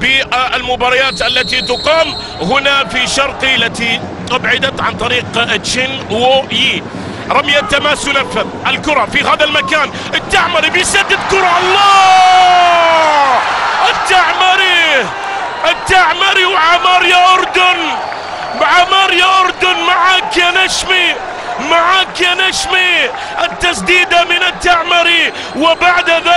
بالمباريات التي تقام هنا في شرقي التي أبعدت عن طريق تشين وو يي رمية تماس نفذ الكرة في هذا المكان. التعمري بيسدد كرة. الله! التعمري! التعمري وعمار يا أردن عمار يا أردن معك يا نشمي معك يا نشمي التسديدة من التعمري. وبعد ذلك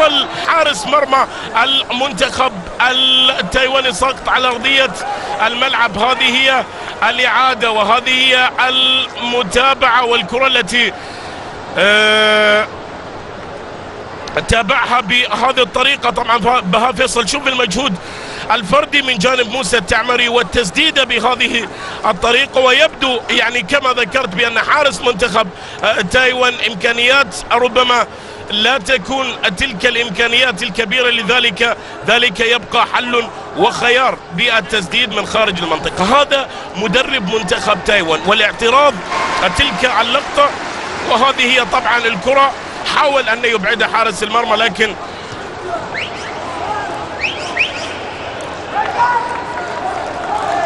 فيصل حارس مرمى المنتخب التايواني سقط على أرضية الملعب. هذه هي الإعادة وهذه هي المتابعة والكرة التي آه تابعها بهذه الطريقة. طبعا بها فيصل شوف المجهود الفردي من جانب موسى التعمري والتسديدة بهذه الطريقة. ويبدو يعني كما ذكرت بأن حارس منتخب تايوان إمكانيات ربما لا تكون تلك الإمكانيات الكبيرة لذلك ذلك يبقى حل وخيار بالتسديد من خارج المنطقة. هذا مدرب منتخب تايوان والاعتراض تلك اللقطه وهذه هي طبعا الكرة. حاول أن يبعد حارس المرمى لكن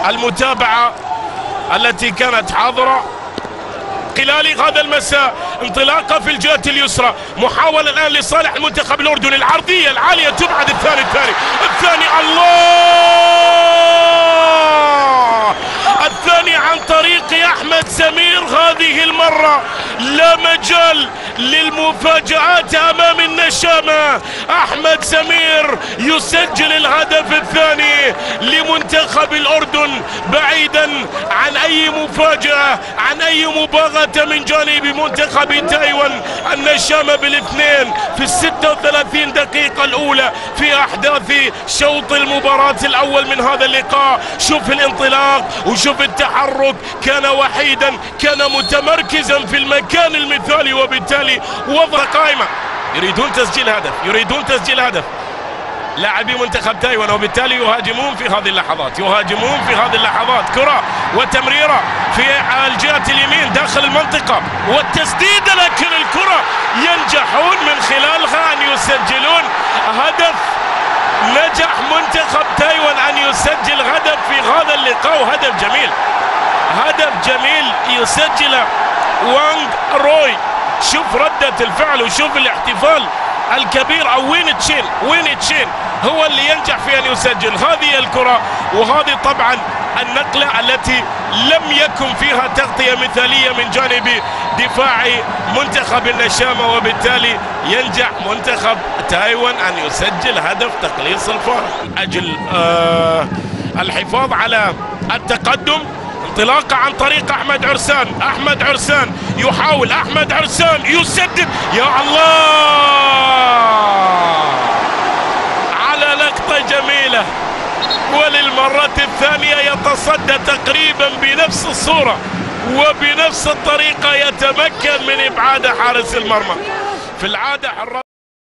المتابعة التي كانت حاضرة خلال هذا المساء انطلاقة في الجهة اليسرى محاولة الآن لصالح المنتخب الأردني العرضية العالية تبعد الثاني الثاني الثاني الله! الثاني عن طريق أحمد سمير هذه المرة لا مجال للمفاجآت أمام النشامة احمد سمير يسجل الهدف الثاني لمنتخب الأردن بعيدا عن أي مفاجأة عن أي مباغتة من جانب منتخب تايوان. النشامة بالاثنين في الستة وثلاثين دقيقة الأولى في أحداث شوط المباراة الأول من هذا اللقاء. شوف الانطلاق وشوف التحرك. كان وحيدا كان متمركزا في المكان المثالي وبالتالي وضع قائمة. يريدون تسجيل هدف يريدون تسجيل هدف. لاعبي منتخب تايوان وبالتالي يهاجمون في هذه اللحظات يهاجمون في هذه اللحظات. كرة وتمريرة في الجهة اليمين داخل المنطقة والتسديدة لكن الكرة ينجحون من خلالها أن يسجلون هدف نجح منتخب تايوان أن يسجل هدف في هذا اللقاء. وهدف جميل هدف جميل يسجله وانغ روي. شوف ردة الفعل وشوف الاحتفال الكبير أو وين تشين وين تشين هو اللي ينجح في ان يسجل هذه الكرة وهذه طبعا النقلة التي لم يكن فيها تغطية مثالية من جانب دفاع منتخب النشامة وبالتالي ينجح منتخب تايوان أن يسجل هدف تقليص الفارق. أجل آه الحفاظ على التقدم. انطلاقة عن طريق أحمد عرسان. أحمد عرسان يحاول. أحمد عرسان يسدد. يا الله! على لقطة جميلة. وللمرة الثانية يتصدى تقريبا بنفس الصورة وبنفس الطريقة يتمكن من إبعاد حارس المرمى. في العادة